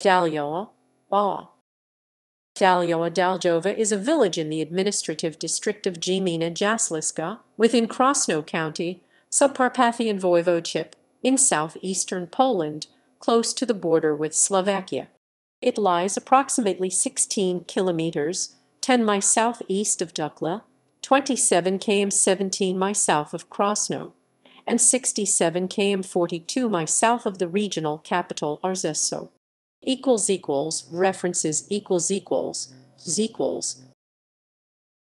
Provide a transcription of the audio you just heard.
Daliowa, Ba. Daliowa Daljova is a village in the administrative district of Gmina Jaśliska, within Krosno County, Subcarpathian Voivodeship, in south-eastern Poland, close to the border with Slovakia. It lies approximately 16 kilometres (10 mi south-east of Dukla, 27 km 17 mi south of Krosno, and 67 km 42 mi south of the regional capital Rzeszów). References